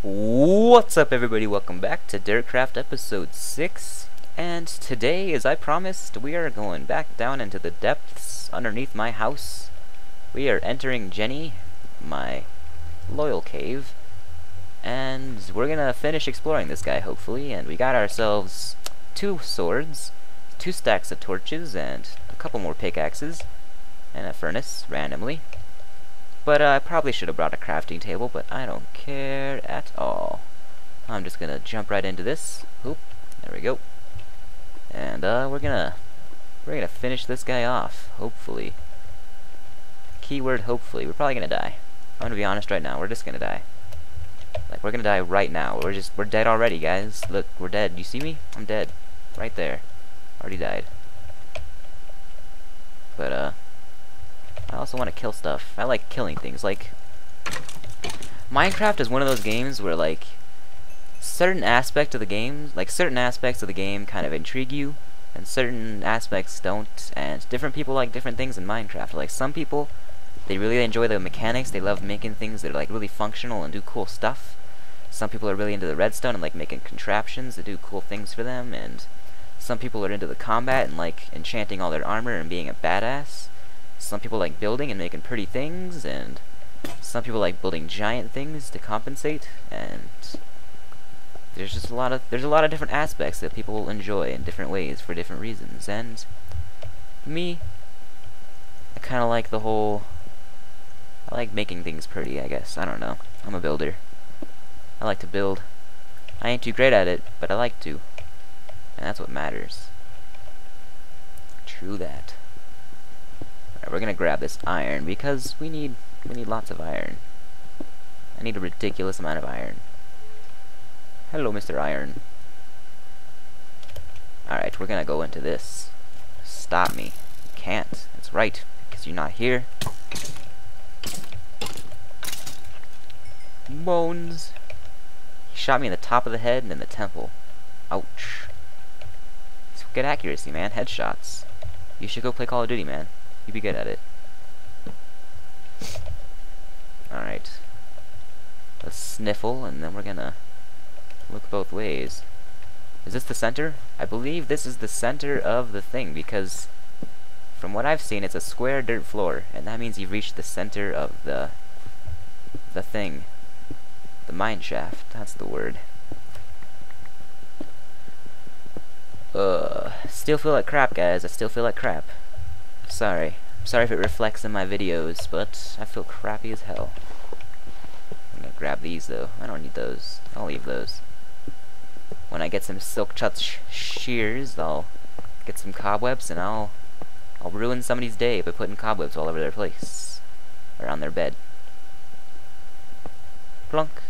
What's up everybody, welcome back to Dirtcraft episode 6 and today, as I promised, we are going back down into the depths underneath my house. We are entering Jenny, my loyal cave, and we're gonna finish exploring this guy hopefully, and we got ourselves two swords, two stacks of torches, and a couple more pickaxes, and a furnace, randomly. But uh, I probably should have brought a crafting table, but I don't care at all. I'm just gonna jump right into this. Oop, there we go. And uh, we're gonna we're gonna finish this guy off, hopefully. Keyword hopefully. We're probably gonna die. I'm gonna be honest right now. We're just gonna die. Like we're gonna die right now. We're just we're dead already, guys. Look, we're dead. You see me? I'm dead. Right there. Already died. But uh I also want to kill stuff. I like killing things. Like, Minecraft is one of those games where, like, certain aspects of the game, like, certain aspects of the game kind of intrigue you, and certain aspects don't, and different people like different things in Minecraft. Like, some people, they really enjoy the mechanics, they love making things that are, like, really functional and do cool stuff. Some people are really into the redstone and, like, making contraptions that do cool things for them, and some people are into the combat and, like, enchanting all their armor and being a badass. Some people like building and making pretty things, and some people like building giant things to compensate, and there's just a lot of there's a lot of different aspects that people enjoy in different ways for different reasons. And me, I kind of like the whole. I like making things pretty. I guess I don't know. I'm a builder. I like to build. I ain't too great at it, but I like to, and that's what matters. True that. Right, we're gonna grab this iron because we need we need lots of iron. I need a ridiculous amount of iron. Hello, Mr. Iron. Alright, we're gonna go into this. Stop me. You can't. That's right, because you're not here. Bones. He shot me in the top of the head and in the temple. Ouch. Good accuracy, man. Headshots. You should go play Call of Duty, man. You'd be good at it. Alright. Let's sniffle, and then we're gonna look both ways. Is this the center? I believe this is the center of the thing, because from what I've seen, it's a square dirt floor, and that means you've reached the center of the the thing. The mine shaft, that's the word. Uh, still feel like crap, guys. I still feel like crap. Sorry. Sorry if it reflects in my videos, but I feel crappy as hell. I'm gonna grab these, though. I don't need those. I'll leave those. When I get some silk touch shears, I'll get some cobwebs, and I'll I'll ruin somebody's day by putting cobwebs all over their place. Or on their bed. Plunk.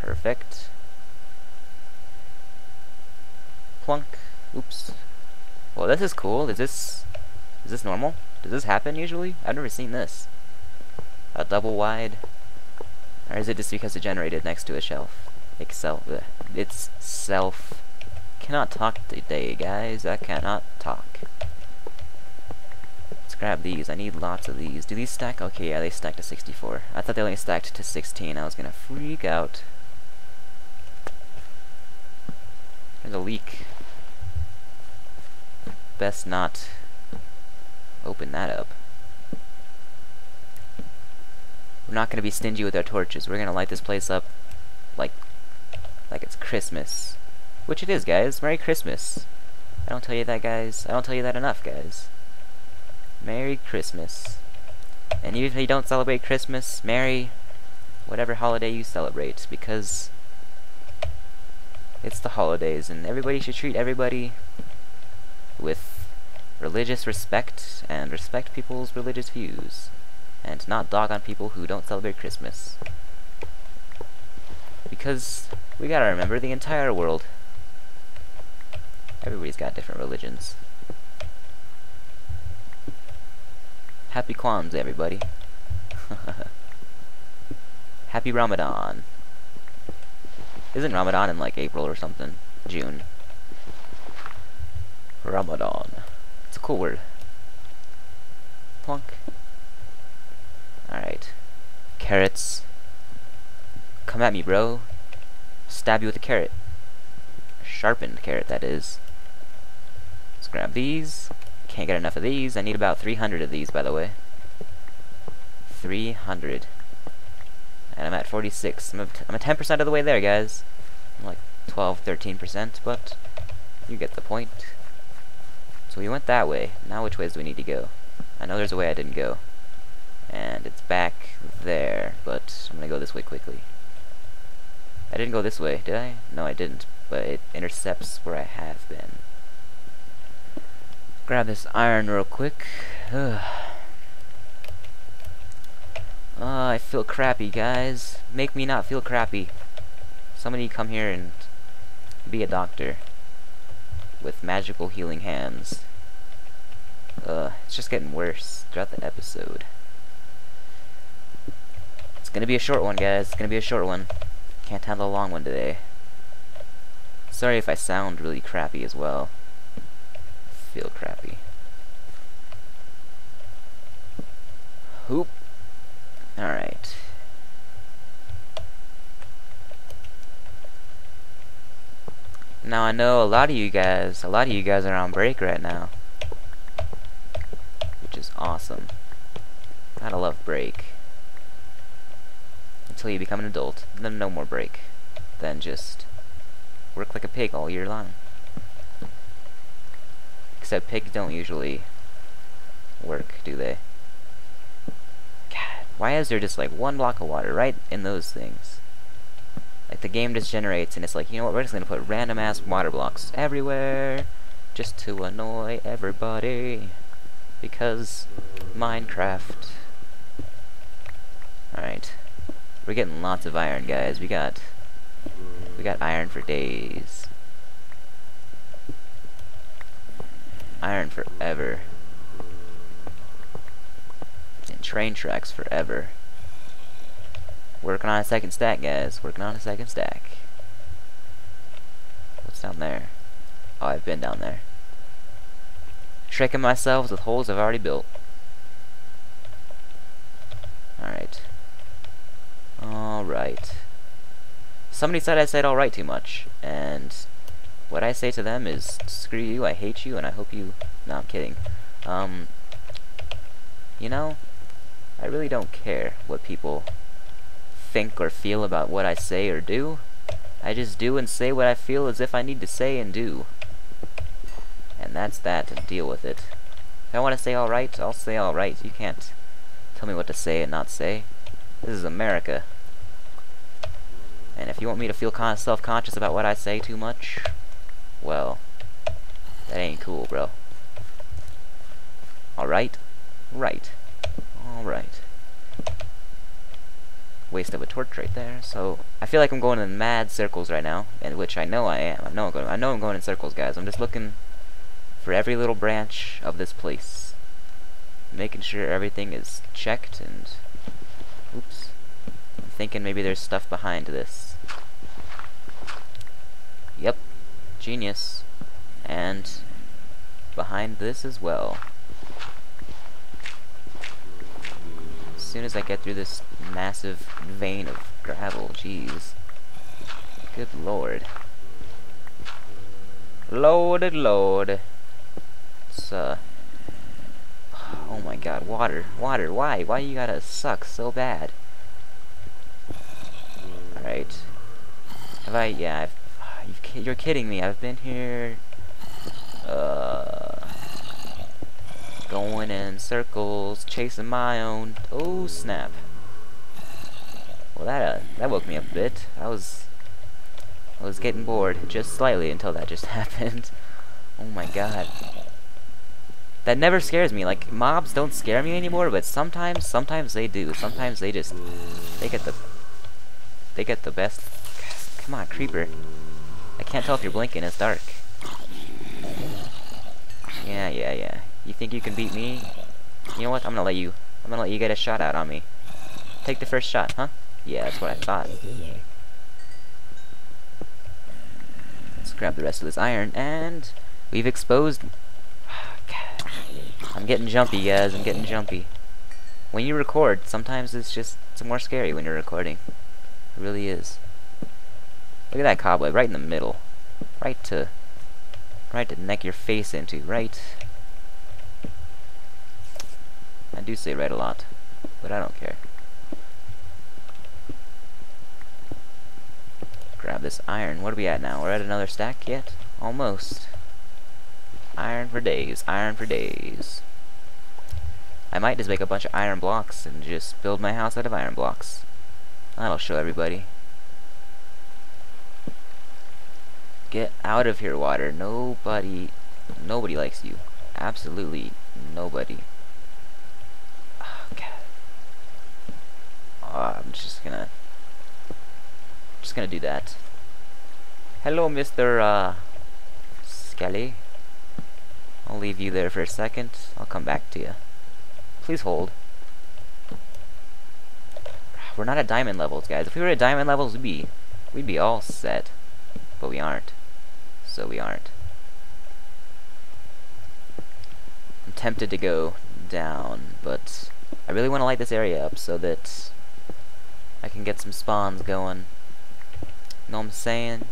Perfect. Plunk. Oops. Well, this is cool. Is this is this normal? Does this happen usually? I've never seen this. A double wide? Or is it just because it generated next to a shelf? Excel. It's self. Cannot talk today, guys. I cannot talk. Let's grab these. I need lots of these. Do these stack? Okay, yeah, they stack to 64. I thought they only stacked to 16. I was gonna freak out. There's a leak. Best not open that up. We're not going to be stingy with our torches. We're going to light this place up like like it's Christmas. Which it is, guys. Merry Christmas. I don't tell you that, guys. I don't tell you that enough, guys. Merry Christmas. And even if you don't celebrate Christmas, Merry whatever holiday you celebrate, because it's the holidays, and everybody should treat everybody with religious respect and respect people's religious views, and not dog on people who don't celebrate Christmas. Because we gotta remember the entire world. Everybody's got different religions. Happy Kwanzaa, everybody. Happy Ramadan. Isn't Ramadan in like April or something? June. Ramadan cool word. Plunk. Alright. Carrots. Come at me, bro. stab you with a carrot. A sharpened carrot, that is. Let's grab these. Can't get enough of these. I need about 300 of these, by the way. 300. And I'm at 46. I'm a, I'm a 10% of the way there, guys. I'm like 12, 13%, but you get the point. So we went that way. Now which ways do we need to go? I know there's a way I didn't go. And it's back there, but I'm gonna go this way quickly. I didn't go this way, did I? No, I didn't, but it intercepts where I have been. Grab this iron real quick. Uh, I feel crappy, guys. Make me not feel crappy. Somebody come here and be a doctor with magical healing hands. Uh, it's just getting worse throughout the episode. It's gonna be a short one, guys. It's gonna be a short one. Can't handle a long one today. Sorry if I sound really crappy as well. Feel crappy. Hoop. Alright. Now I know a lot of you guys, a lot of you guys are on break right now. Which is awesome. Gotta love break. Until you become an adult. Then no more break. Then just work like a pig all year long. Except pigs don't usually work, do they? God, why is there just like one block of water right in those things? Like the game just generates and it's like, you know what, we're just gonna put random ass water blocks everywhere just to annoy everybody. Because Minecraft. Alright. We're getting lots of iron, guys. We got we got iron for days. Iron forever. And train tracks forever. Working on a second stack, guys. Working on a second stack. What's down there? Oh, I've been down there. Tricking myself with holes I've already built. Alright. Alright. Somebody said I said alright too much, and what I say to them is, screw you, I hate you, and I hope you... No, I'm kidding. Um, you know, I really don't care what people think or feel about what I say or do. I just do and say what I feel as if I need to say and do. And that's that, and deal with it. If I want to say alright, I'll say alright. You can't tell me what to say and not say. This is America. And if you want me to feel kinda self-conscious about what I say too much, well, that ain't cool, bro. Alright? Right. Alright waste of a torch right there. So I feel like I'm going in mad circles right now, and which I know I am. I know I'm going. I know I'm going in circles, guys. I'm just looking for every little branch of this place, making sure everything is checked. And oops, I'm thinking maybe there's stuff behind this. Yep, genius, and behind this as well. Soon as I get through this massive vein of gravel, jeez. Good lord. Loaded lord. It's, uh... Oh my god, water. Water, why? Why you gotta suck so bad? Alright. Have I... Yeah, I've... You're kidding me. I've been here... Uh going in circles, chasing my own. Oh snap! Well, that uh, that woke me up a bit. I was I was getting bored just slightly until that just happened. oh my god. That never scares me. Like mobs don't scare me anymore, but sometimes, sometimes they do. Sometimes they just they get the they get the best. Come on, creeper. I can't tell if you're blinking. It's dark. Yeah, yeah, yeah. You think you can beat me? You know what? I'm gonna let you. I'm gonna let you get a shot out on me. Take the first shot, huh? Yeah, that's what I thought. Let's grab the rest of this iron, and we've exposed... I'm getting jumpy, guys. I'm getting jumpy. When you record, sometimes it's just it's more scary when you're recording. It really is. Look at that cobweb, right in the middle. Right to... Right to neck your face into, right... I do say right a lot, but I don't care. Grab this iron. What are we at now? We're at another stack yet? Almost. Iron for days. Iron for days. I might just make a bunch of iron blocks and just build my house out of iron blocks. That'll show everybody. Get out of here, water. Nobody, nobody likes you. Absolutely nobody. Okay. Oh, I'm just gonna just gonna do that. Hello, Mr. Uh, Skelly. I'll leave you there for a second. I'll come back to you. Please hold. We're not at diamond levels, guys. If we were at diamond levels, we'd be, we'd be all set. But we aren't. So we aren't. I'm tempted to go down, but I really want to light this area up so that I can get some spawns going. Know what I'm saying?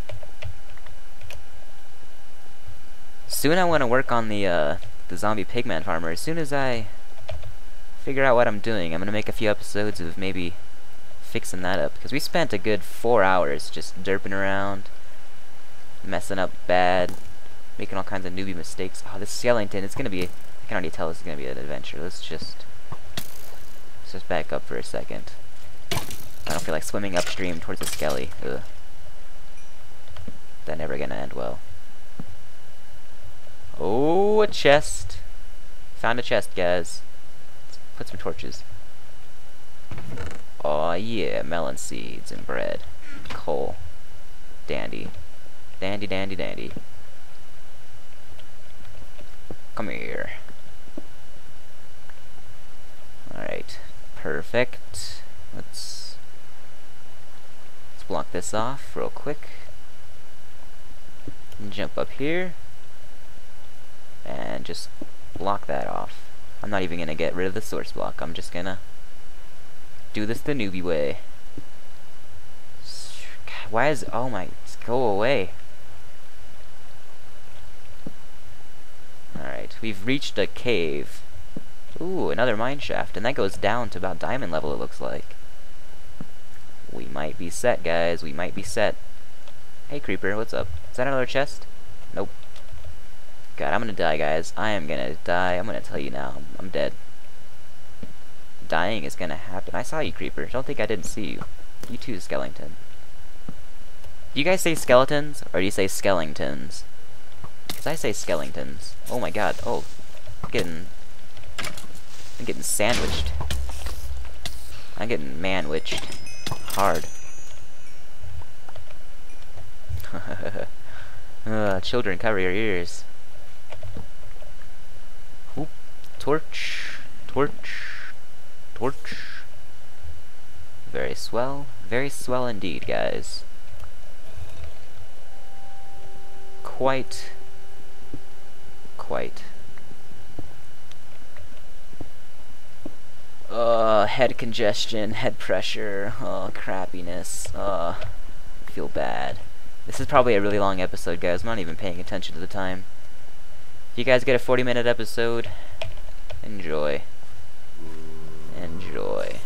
Soon I want to work on the, uh, the zombie pigman farmer. As soon as I figure out what I'm doing, I'm going to make a few episodes of maybe fixing that up. Because we spent a good four hours just derping around, messing up bad, making all kinds of newbie mistakes. Oh, this skeleton, it's going to be, I can already tell this is going to be an adventure. Let's just, let's just back up for a second. I don't feel like swimming upstream towards the skelly. Ugh. That never gonna end well. Oh, a chest. Found a chest, guys. Let's put some torches. Oh yeah, melon seeds and bread. Coal. Dandy. Dandy, dandy, dandy. Come here. Alright. Perfect. Let's block this off real quick jump up here and just block that off. I'm not even gonna get rid of the source block. I'm just gonna do this the newbie way. Why is oh my go away? Alright, we've reached a cave. Ooh, another mine shaft, and that goes down to about diamond level it looks like. We might be set, guys. We might be set. Hey, Creeper, what's up? Is that another chest? Nope. God, I'm gonna die, guys. I am gonna die. I'm gonna tell you now. I'm dead. Dying is gonna happen. I saw you, Creeper. Don't think I didn't see you. You too, Skeleton. Do you guys say skeletons, or do you say skeletons? Because I say skeletons. Oh my god. Oh. I'm getting... I'm getting sandwiched. I'm getting manwiched. Hard. uh, children, cover your ears. Oop. Torch. Torch. Torch. Very swell. Very swell indeed, guys. Quite. Quite. Uh, head congestion, head pressure, oh, crappiness, uh, feel bad. This is probably a really long episode, guys. I'm not even paying attention to the time. If you guys get a 40 minute episode, enjoy. Enjoy.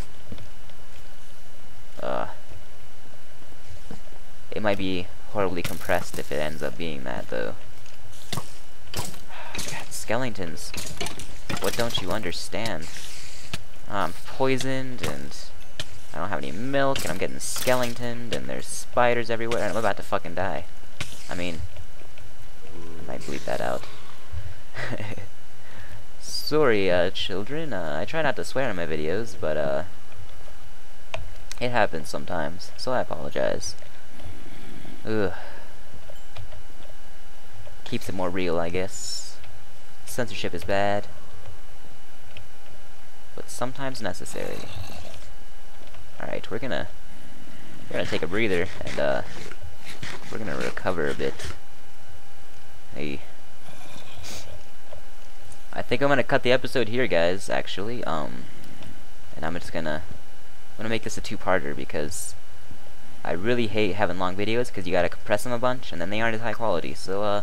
Uh, it might be horribly compressed if it ends up being that, though. God, skeletons. What don't you understand? Poisoned and I don't have any milk, and I'm getting skeletoned, and there's spiders everywhere, and I'm about to fucking die. I mean, I might bleep that out. Sorry, uh, children. Uh, I try not to swear in my videos, but, uh, it happens sometimes, so I apologize. Ugh. Keeps it more real, I guess. Censorship is bad, sometimes necessary. Alright, we're gonna we're gonna take a breather and uh we're gonna recover a bit. Hey. I think I'm gonna cut the episode here guys, actually. Um and I'm just gonna I'm gonna make this a two-parter because I really hate having long videos because you gotta compress them a bunch and then they aren't as high quality. So, uh,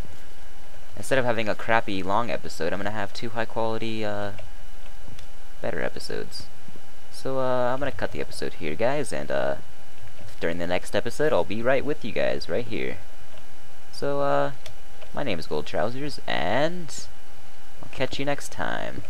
instead of having a crappy long episode, I'm gonna have two high quality, uh, better episodes. So, uh, I'm gonna cut the episode here, guys, and, uh, during the next episode, I'll be right with you guys, right here. So, uh, my name is Gold Trousers, and I'll catch you next time.